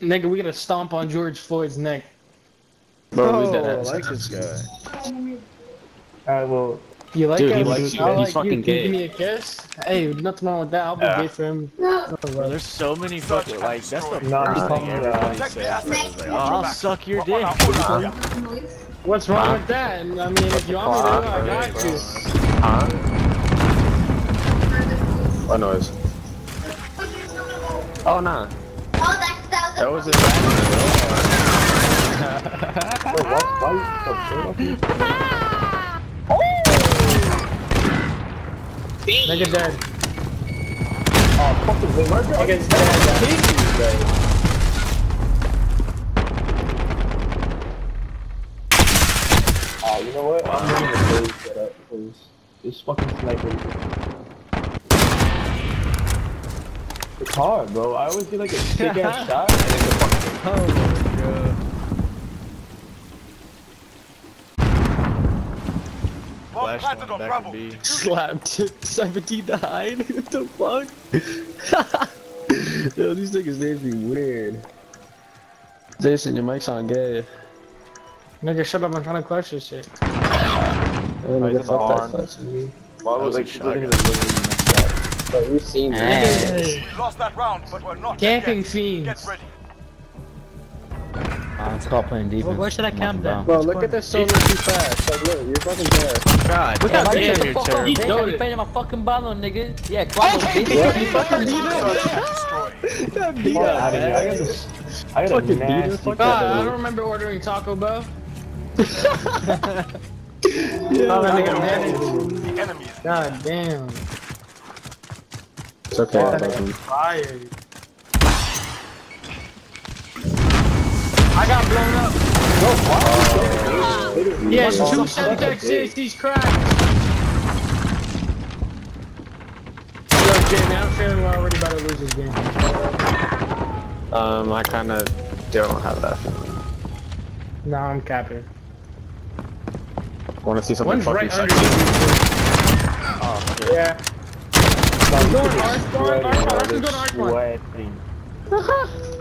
Nigga, we gotta stomp on George Floyd's neck. Bro, we Oh, dead I like this guy. Alright, well, You like Dude, that? he likes you. I He's like fucking you. Can gay. Give me a kiss. Hey, nothing wrong with that. I'll be Yeah. gay for him. Bro, there's so many fucking like that's the No, first I'm thing talking everybody about- says. Is like, oh, I'll suck your dick. What's wrong with that? I mean, if you want me to, I got you. Huh? What noise? Oh, nah. That was a wait, what? Why you so Nigga dead. Oh, fucking wait, where's your Nigga's dead. Oh, you know what? I'm running the phase set up because this fucking sniper. It's hard, bro. I always get like a sick ass shot and then the fucking. Oh my god. Flash one back to B. Slapped 79. what the fuck? Yo, these niggas names be weird. Jason, your mic's on gay. Nigga, shut up. I'm trying to clutch this shit. Nigga, he's fuck on. that clutch. Why was was a like shotgun. literally messed up? Bro, you seen that? Hey, We lost that round, but we're not Camping dead fiends. Get ready. Uh, stop playing defense. Well, where should I camp then? Bro, look at this so too fast. Like, look, you're fucking there. God, Look damn, how you're big- terrible. He Bitch, doted. you painted my fucking balloon, nigga. Yeah, clap Okay, bitch. you fucking beat Destroy. That beat Fuck. I got this. I got a Fucking beater, nasty fuck God, I don't remember ordering Taco Bell. Yeah, Oh, that nigga The managed. enemy is God damn. It's okay, That bro. I got blown up. Yeah, Oh, two that's a Semtex big- he's cracked. Yo, Jamie, I'm feeling we're already about to lose this game. Um, I kind of don't have that feeling. No, I'm capping. Want to see something One's fucking right sexy? underneath Oh, you. Yeah. No, He's you going could R just spawn, sweat, R spawn, bro. Russian's going R spawn.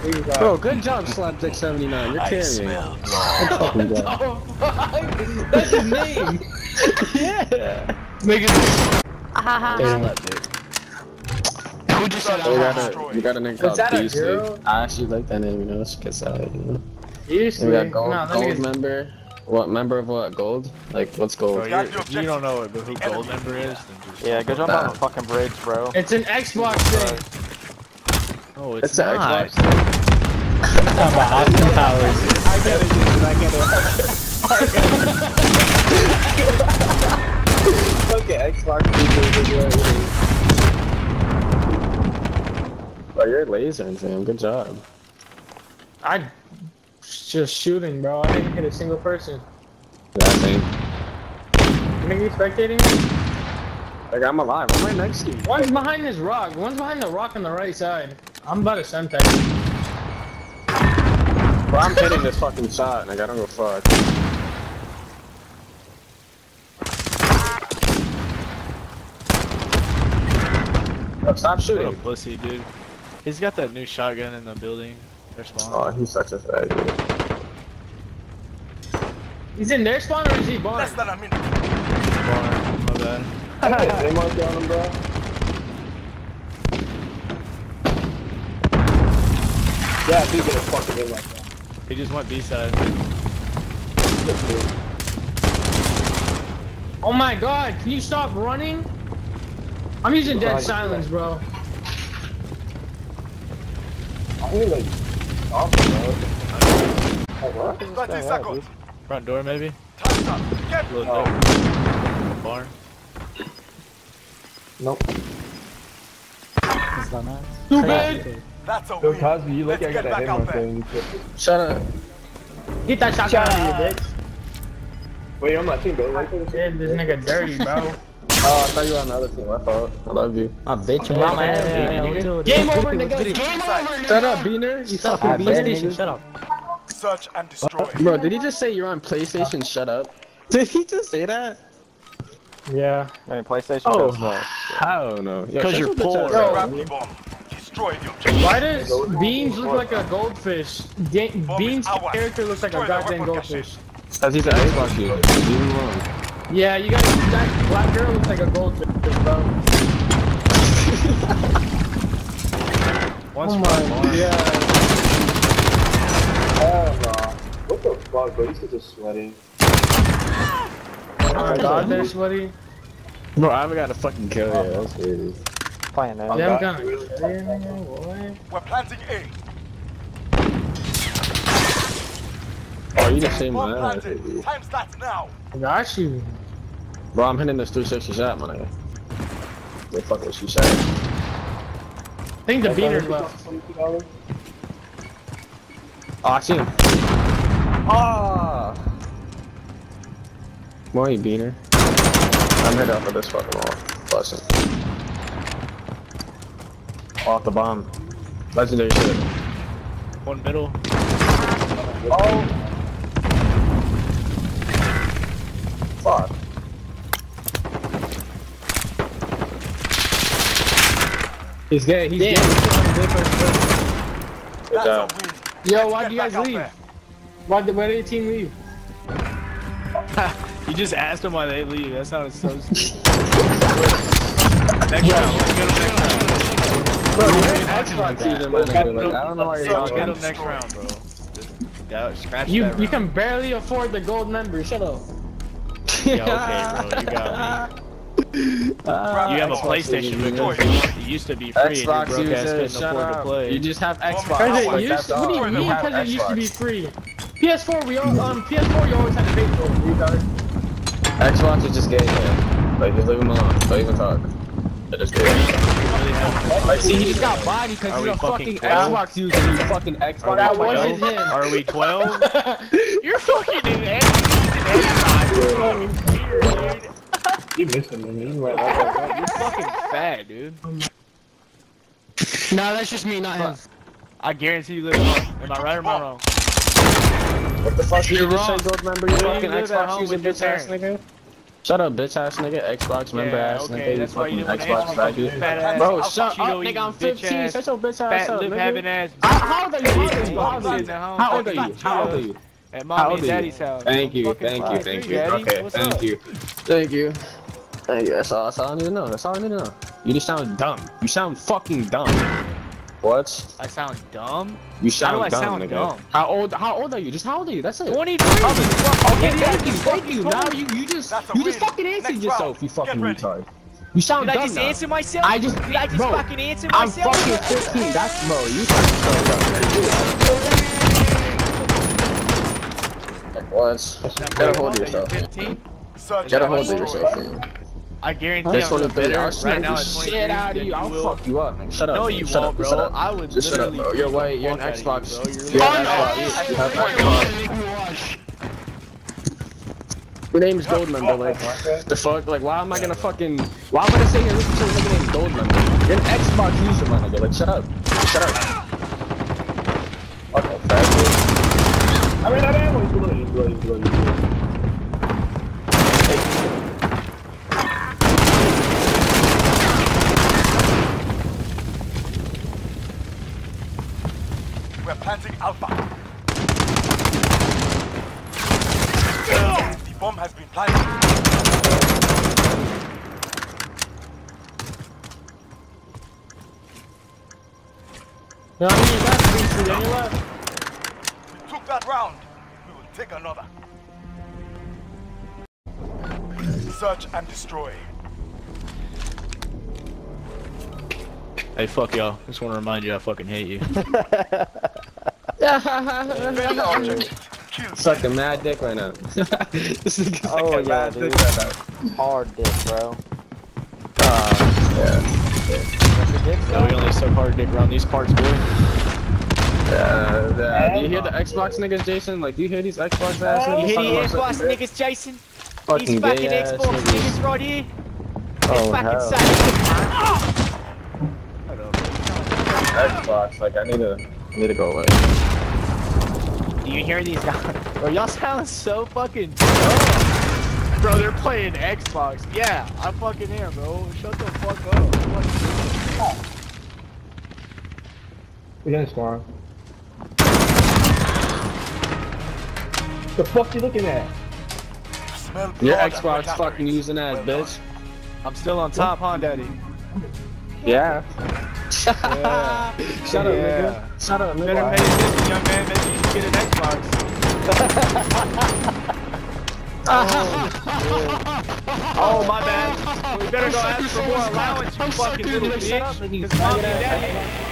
Bro, good job, Slapdick 79. You're carrying. Fucking job. Oh. That's his name. Yeah. Nigga. Damn. Who just said oh, You I'm got destroyed. you got a nigga Was that called Beast. girl? I actually like that name, you know. It's good side, you know. Seriously? We got gold, Nah, that gold nigga's- member. What member of what? Gold? Like what's Bro, gold? you're, if you don't know what, who gold member is, then just Yeah, good job on the fucking bridge, bro. It's an Xbox thing. Oh, it's, It's an not. Xbox. Talking about Austin Powers. I get it, dude. I get it. Okay, Xbox Oh, you're lasering, fam. Good job. I just shooting, bro. I didn't hit a single person. That thing. You spectating me? Like I'm alive. I'm right next to you. One's behind this rock. One's behind the rock on the right side. I'm about to send that. Bro, I'm hitting this fucking shot. Like I don't go fuck. Bro, stop What a shooting. pussy, dude. He's got that new shotgun in the building. Their spawn. Oh, he's such a fag. dude. He's in their spawn or is he barn? Less than a minute. Barn, my bad. Hey, they marked down him, bro. Yeah, if you get a fucking hit like that. He just went B side. Oh my god, can you stop running? I'm using dead Right. silence, bro. I mean, like, awesome, bro. Like, what? 30 seconds. Front door, maybe? Time's up. Get Look, Oh. there. Barn. Nope. Stupid! That's a Yo, win. Cosby, you look Let's like get that back hit out thing. Shut up. Get that shotgun out of here, bitch. Wait, I'm not team, bro. Right there. Yeah, this nigga dirty, bro. Oh, I thought you were on the other team. My fault. I love you. I bet your mama ass, yeah, nigga. Game over, nigga. Game over, Shut up, Beaner. You Stop fucking it. PlayStation. Shut up. Search and destroy. Bro, did he just say you're on PlayStation? Shut up. Did he just say that? Yeah. I mean, PlayStation Oh, does what? I don't know. Yo, 'Cause shut you're poor. Why does Beans look like a goldfish? Ga- Bomb Beans' character looks like a Destroy the goddamn goldfish. Cause he's an Xbox user. Leave him alone. Yeah, you guys, that black girl looks like a goldfish, bro. Once Oh my god. Hell no. What the fuck, bro? These kids are sweating. Oh my god, they're sweaty. Bro, I haven't got a fucking kill yet. That's crazy. Playing that. Yeah, I'm God. kind of. We're planting A. Oh, you just saved Bomb my ass. planted. Time's that now. Got you. Bro, I'm hitting this 360 shot, my nigga. They fuck what she said. I think the beaner's left. $22? Oh, I see him. Ah! Why you beaner? I'm hit off of this fucking wall. Bless him. Off the bomb. Legendary shit. One middle. Oh, Fuck. He's gay, he's gay. That's a job. Yo, why'd Get you guys leave? Why did, why did your team leave? You just asked them why they leave. That sounded so stupid. next round. Let's get them next next round, bro. Just, yeah, scratch You that you round. can barely afford the gold member. Shut up. Yeah, okay, bro. You got me. You have a PlayStation user. because it used to be free and your Xbox broke ass couldn't shut afford to play. You just have Xbox. Because Because it it used, what do you mean? Because it used to be free. PS4, we all um PS4, you always had to pay for it. retard. Xbox is just gay, man. Like, just leave him alone. Don't even talk. They're just gay. Like, see, he just got body because Are he's a fucking fucking twelve? Xbox user. He's fucking Xbox. That wasn't him. Are we 12? You're fucking in dude. you missing me. You right right back. You're fucking fat, dude. No, that's just me, not him. I guarantee you live at home. Am I right or am I wrong? What the fuck? You're you just wrong. say member? You Yeah, fucking at Xbox home user, with your bitch ass nigga. Shut up, bitch ass nigga. Xbox member Yeah, ass okay, nigga. That's why you fucking Xbox fat dude. Bro, shut up, nigga. I'm 15. Shut your bitch ass Fat up, nigga. having ass. How old are you? How old are you? How old are you? How old are you? How old are you? At mommy and daddy's house. Thank you, thank you, thank you. Okay, thank you. Thank you. Thank you. That's all, that's all I need to know. That's all I need to know. You just sound dumb. You sound fucking dumb. What? I sound dumb? You sound I dumb, sound nigga. dumb? How old? How old are you? Just how old are you? That's it. 23! Okay, thank you, thank you. Now you, you just, you just fucking answered Next yourself, round. you fucking Get retard. You sound Did I just now. answer myself? I just, Did I just bro, fucking answer myself? I'm myself? fucking 15. That's bro. You fucking so dumb. What? Get a hold of yourself. 15? Search Get a hold of destroy. yourself. man. I guarantee This I'm one is better better. Right smack now the at 23 shit out of you. I'll will. fuck you up, man. Shut up. No, man. you Shut won't, up. Shut bro. up. I would Just shut up, literally bro. You're white. You're an fuck you, Xbox. bro. You're You're an Xbox. You have Xbox. Your name's Goldmember, like, the fuck? Like, why am I gonna fucking, why am I gonna sit here listen to a nigga named Goldmember? You're an Xbox user, my nigga, like, shut up. Shut up. Fat bitch. I mean, that ammo is good. He's good. He's good. He's good. We're planting Alpha. The bomb has been planted. No, I mean, that's Beans, dude. Any left? We took that round. We will take another. Search and destroy. Hey, fuck y'all. Just want to remind you I fucking hate you. Fail the Sucking mad dick right now. this nigga's Oh, sucking yeah, mad dude. dick right now. Hard dick, bro. Ah, yeah. Yeah, we only suck hard dick around these parts, boy. Uh, the- do you hear the Xbox niggas, Jason? Like, do you hear these Xbox ass niggas? You hear talking the Xbox sucking dick? niggas, Jason? Fucking These fucking gay ass Xbox niggas. niggas right here? Oh, fucking hell. sucks. Xbox, like I need to need to go away. Do you hear these guys? Bro, y'all sound so fucking dumb. Bro, they're playing Xbox. Yeah, I fucking am, bro. Shut the fuck up. We didn't spawn. The fuck you looking at? Smell Your Xbox red fucking using ass Well bitch. I'm still on top, huh, daddy? Yeah. Yeah. Shut up, Yeah. nigga. Shut up, Better nigga. pay attention, young man. Maybe you should get an Xbox. oh, my bad. We better go ask for more allowance, you fucking little bitch. Cause mommy and daddy